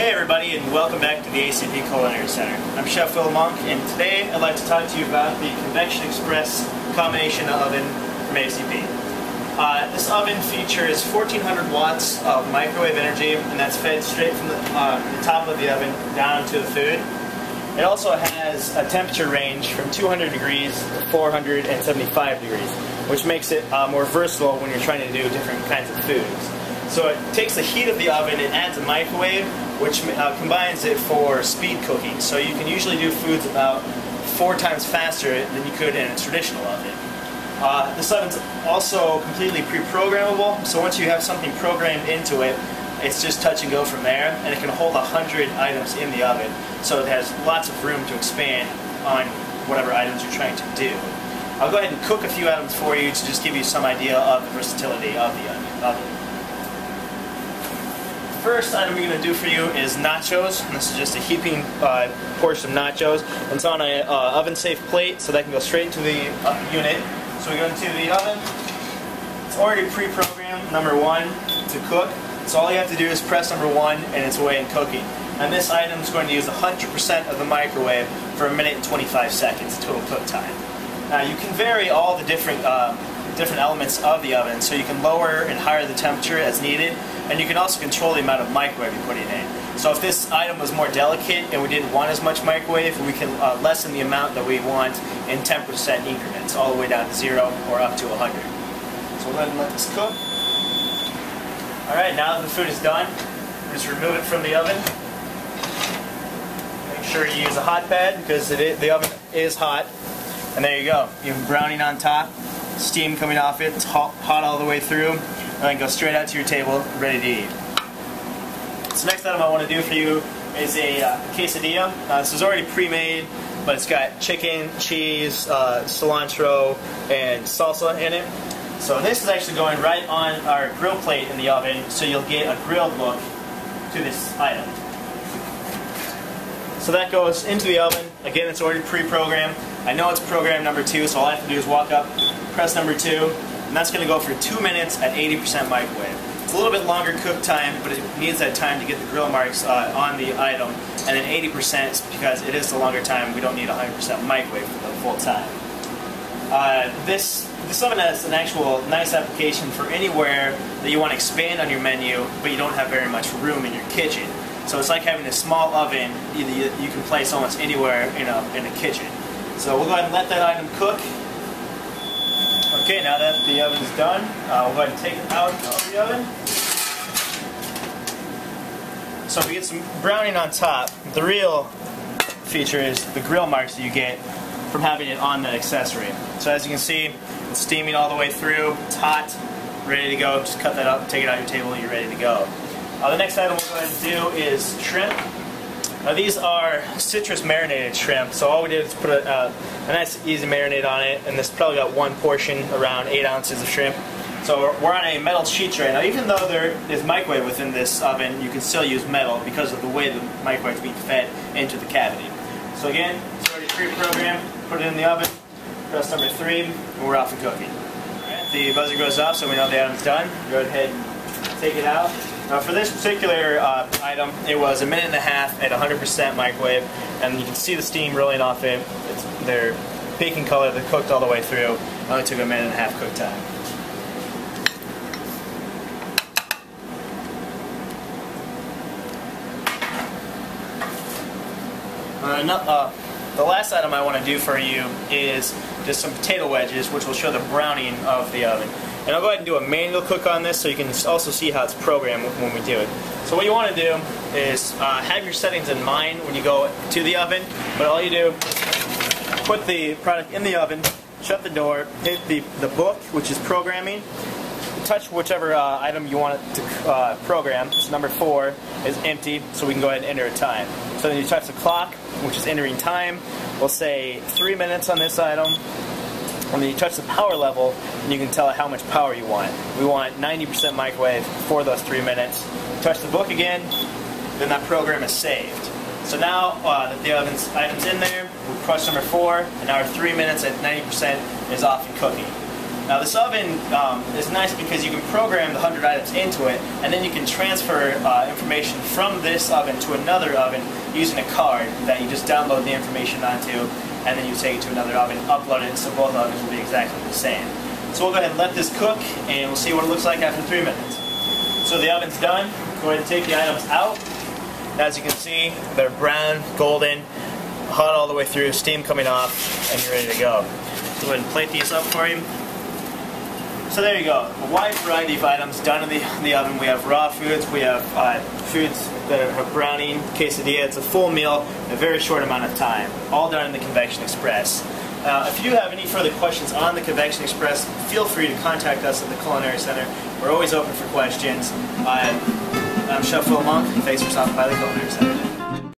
Hey everybody and welcome back to the ACP Culinary Center. I'm Chef Phil Monk and today I'd like to talk to you about the Convection Express combination oven from ACP. Uh, this oven features 1400 watts of microwave energy and that's fed straight from the, uh, the top of the oven down to the food. It also has a temperature range from 200 degrees to 475 degrees, which makes it uh, more versatile when you're trying to do different kinds of foods. So it takes the heat of the oven and adds a microwave, which uh, combines it for speed cooking. So you can usually do foods about four times faster than you could in a traditional oven. Uh, this oven's also completely pre-programmable, so once you have something programmed into it, it's just touch and go from there, and it can hold 100 items in the oven, so it has lots of room to expand on whatever items you're trying to do. I'll go ahead and cook a few items for you to just give you some idea of the versatility of the oven first item we're going to do for you is nachos. This is just a heaping uh, portion of nachos. It's on an uh, oven-safe plate, so that can go straight into the uh, unit. So we go into the oven. It's already pre-programmed, number one, to cook. So all you have to do is press number one, and it's away and cooking. And this item is going to use 100% of the microwave for a minute and 25 seconds total cook time. Now you can vary all the different uh, different elements of the oven, so you can lower and higher the temperature as needed, and you can also control the amount of microwave you're putting in. So if this item was more delicate and we didn't want as much microwave, we can uh, lessen the amount that we want in 10% increments, all the way down to zero or up to 100. So we'll and let this cook. Alright, now that the food is done, just remove it from the oven. Make sure you use a hot pad because it, the oven is hot. And there you go. You have browning on top, steam coming off it, it's hot, hot all the way through and then go straight out to your table, ready to eat. So next item I want to do for you is a uh, quesadilla. Uh, this is already pre-made, but it's got chicken, cheese, uh, cilantro, and salsa in it. So this is actually going right on our grill plate in the oven, so you'll get a grilled look to this item. So that goes into the oven. Again, it's already pre-programmed. I know it's program number two, so all I have to do is walk up, press number two, and that's going to go for two minutes at 80% microwave. It's a little bit longer cook time, but it needs that time to get the grill marks uh, on the item. And then 80% because it is the longer time, we don't need 100% microwave for the full time. Uh, this, this oven has an actual nice application for anywhere that you want to expand on your menu, but you don't have very much room in your kitchen. So it's like having a small oven you, you can place almost anywhere in a, in a kitchen. So we'll go ahead and let that item cook. Okay, now that the oven is done, uh, we'll go ahead and take it out of the oven. So if we get some browning on top, the real feature is the grill marks that you get from having it on the accessory. So as you can see, it's steaming all the way through, it's hot, ready to go. Just cut that up, take it out of your table, and you're ready to go. Uh, the next item we'll go ahead and do is shrimp. Now these are citrus marinated shrimp, so all we did is put a, uh, a nice easy marinade on it, and this probably got one portion, around 8 ounces of shrimp. So we're on a metal sheet tray. Now even though there is microwave within this oven, you can still use metal because of the way the microwave is being fed into the cavity. So again, it's already pre-programmed, put it in the oven, press number 3, and we're off and cooking. the buzzer goes off so we know the item's done. Go ahead and take it out. Now for this particular uh, item, it was a minute and a half at 100% microwave, and you can see the steam rolling off it. It's, they're baking color, they're cooked all the way through. It only took a minute and a half cook time. Uh, uh, the last item I want to do for you is some potato wedges, which will show the browning of the oven. And I'll go ahead and do a manual cook on this so you can also see how it's programmed when we do it. So what you want to do is uh, have your settings in mind when you go to the oven, but all you do put the product in the oven, shut the door, hit the, the book, which is programming, touch whichever uh, item you want it to uh, program. So number four is empty, so we can go ahead and enter a time. So then you touch the clock, which is entering time. We'll say three minutes on this item, and then you touch the power level, and you can tell it how much power you want. We want 90% microwave for those three minutes. Touch the book again, then that program is saved. So now uh, that the oven's item's in there, we push number four, and our three minutes at 90% is off and cooking. Now this oven um, is nice because you can program the 100 items into it and then you can transfer uh, information from this oven to another oven using a card that you just download the information onto and then you take it to another oven, upload it, so both ovens will be exactly the same. So we'll go ahead and let this cook and we'll see what it looks like after three minutes. So the oven's done. Go ahead and take the items out. As you can see, they're brown, golden, hot all the way through, steam coming off, and you're ready to go. Go ahead and plate these up for you. So there you go, a wide variety of items done in the, in the oven. We have raw foods, we have uh, foods that are browning, quesadilla. It's a full meal in a very short amount of time, all done in the Convection Express. Uh, if you have any further questions on the Convection Express, feel free to contact us at the Culinary Center. We're always open for questions. I'm, I'm Chef Phil Monk. Thanks for stopping by the Culinary Center.